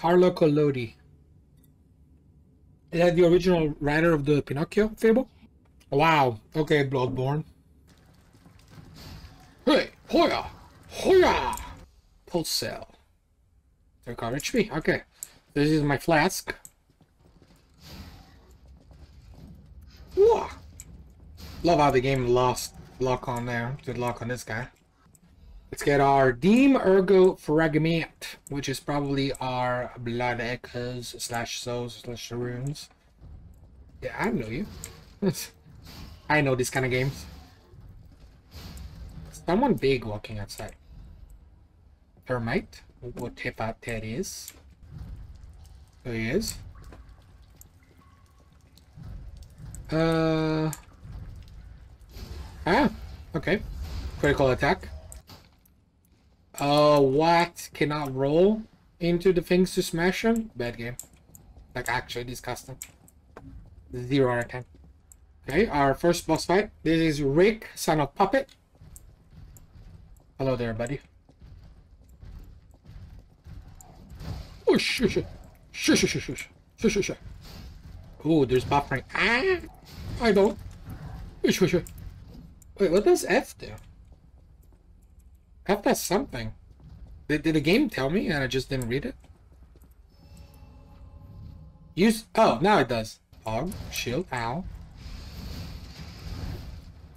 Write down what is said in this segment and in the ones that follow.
Carlo Collodi. Is that the original writer of the Pinocchio fable? Wow. Okay, Bloodborne. Hey, Hoya! Hoya! Pulse cell. Recover HP. Okay. This is my flask. Whoa. Love how the game lost lock on there. Good luck on this guy. Let's get our Dim Ergo Fragment, which is probably our Blood Echoes slash Souls slash Runes. Yeah, I know you. I know these kind of games. Someone big walking outside. Termite. We'll tip out that is. There he is. Uh. Ah, okay. Critical attack. Uh, what? Cannot roll into the things to smash them? Bad game. Like, actually disgusting. Zero out of ten. Okay, our first boss fight. This is Rick, son of Puppet. Hello there, buddy. Oh, shush, shush, shush, shush, shush, shush, there's buffering. Ah, I don't. Shush, shush. Wait, what does F do? F does something. Did, did the game tell me and I just didn't read it? Use. Oh, now it does. Hog, shield, ow.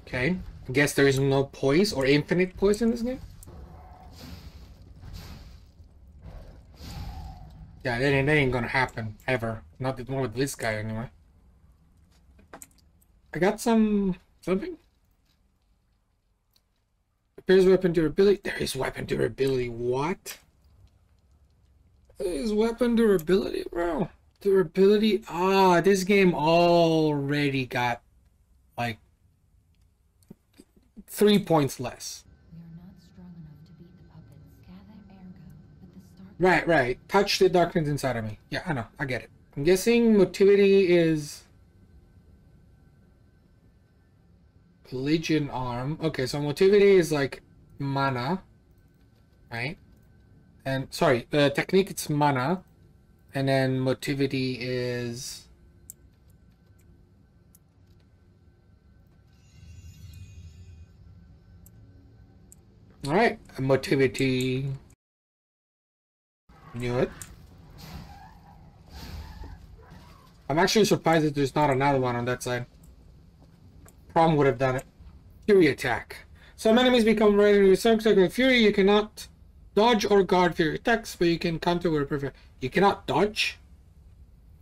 Okay. I guess there is no poise or infinite poise in this game. Yeah, that ain't, that ain't gonna happen ever. Not with this guy anyway. I got some something. Appears weapon durability. There is weapon durability. What? There is weapon durability, bro. Durability. Ah, this game already got like three points less. Right, right. Touch the darkness inside of me. Yeah, I know. I get it. I'm guessing motivity is Legion arm. Okay, so motivity is like mana, right? And sorry, the technique it's mana, and then motivity is all right. Motivity. Knew it. I'm actually surprised that there's not another one on that side. From would have done it. Fury attack. Some enemies become ready with some cycle of fury. You cannot dodge or guard fury attacks, but you can counter where prefer. You cannot dodge.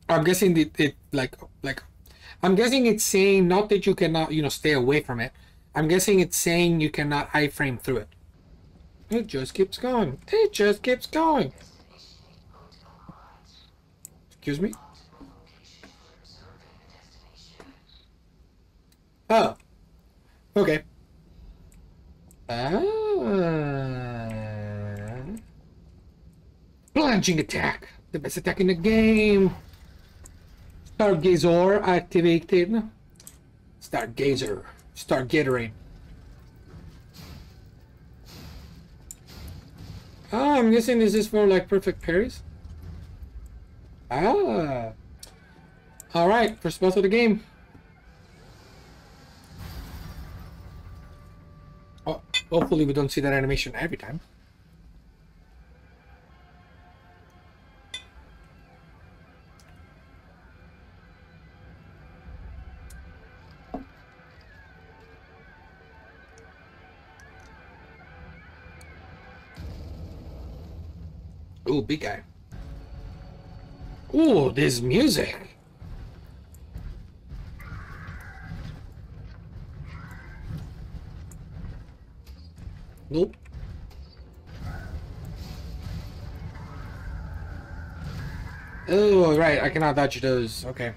I'm guessing it, it like like I'm guessing it's saying not that you cannot you know stay away from it. I'm guessing it's saying you cannot iframe through it. It just keeps going. It just keeps going. Excuse me? Oh. Okay. Blanching attack. The best attack in the game. Stargazer activated. Stargazer. Stargatorade. Ah, I'm guessing this is for like perfect parries. Ah. Alright, first boss of the game. Oh, hopefully we don't see that animation every time. Ooh, big guy. Ooh, this music. Nope. Oh, right, I cannot dodge those. Okay.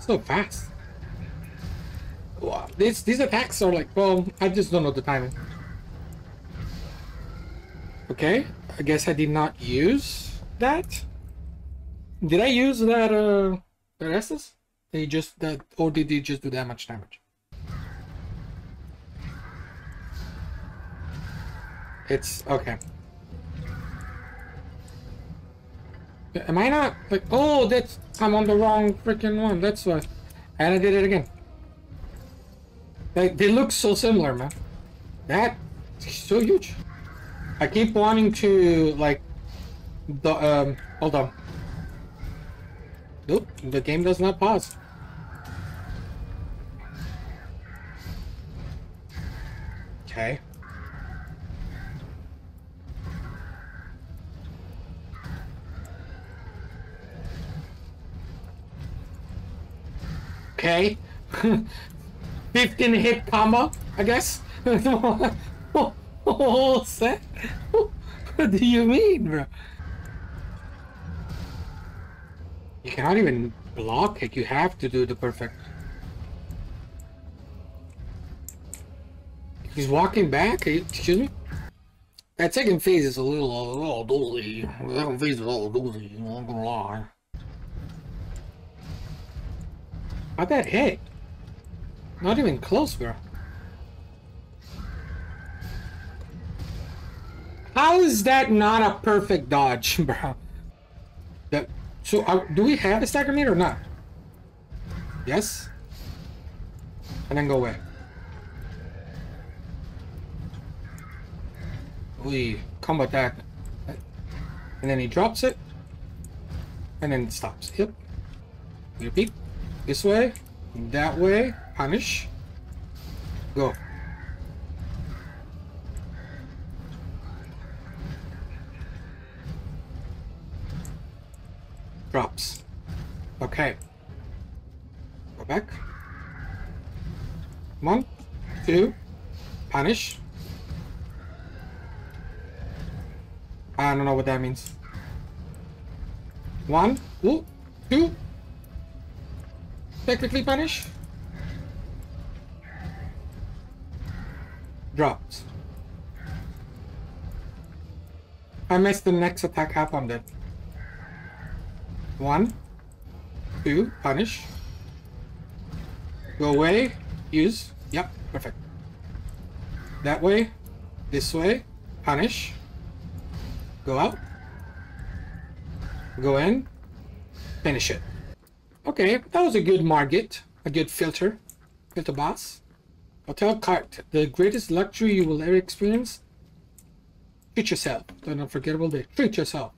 So fast. Wow. These, these attacks are like, well, I just don't know the timing. Okay, I guess I did not use that. Did I use that uh that Estus? They just that or did they just do that much damage? It's okay. Am I not like oh that's I'm on the wrong freaking one, that's why. And I did it again. Like they look so similar, man. That is so huge. I keep wanting to like the um hold on. Nope, the game does not pause. Okay. Okay. 15 hit combo, I guess. Whole set? What do you mean, bro? You cannot even block it. You have to do the perfect. He's walking back. Excuse me. That second phase is a little, a little doozy. The second phase is a little doozy. I'm not gonna lie. How'd that hit? Not even close, bro. How is that not a perfect dodge, bro? That, so, uh, do we have a stagger meter or not? Yes? And then go away. We combat that. And then he drops it. And then stops. Yep. Repeat. This way. That way. Punish. Go. Drops. Okay. Go back. One, two, punish. I don't know what that means. One, ooh, two. Technically punish. Dropped. I missed the next attack happened then. One, two, punish. Go away, use. Yep, perfect. That way, this way, punish. Go out. Go in. Finish it. Okay, that was a good market. A good filter. Filter boss. Hotel Krat. The greatest luxury you will ever experience. Treat yourself. An unforgettable day. Treat yourself.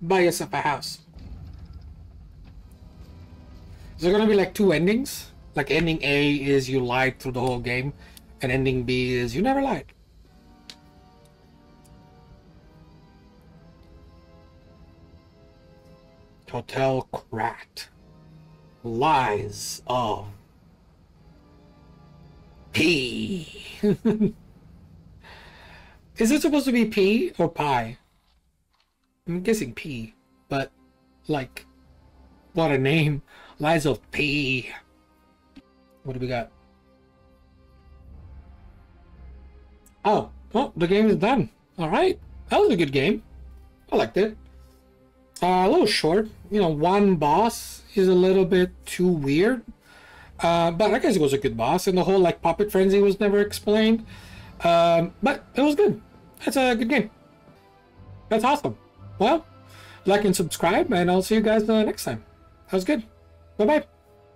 Buy yourself a house. Is there gonna be like two endings? Like ending A is you lied through the whole game, and ending B is you never lied. Hotel Krat. Lies of P. is it supposed to be P or pi? I'm guessing P, but like, what a name. Lies of P. What do we got? Oh, well, the game is done. All right, that was a good game. I liked it. Uh, a little short. You know, one boss is a little bit too weird. Uh, but I guess it was a good boss, and the whole like puppet frenzy was never explained. Um, but it was good. That's a good game. That's awesome. Well, like and subscribe, and I'll see you guys uh, next time. That was good. 准备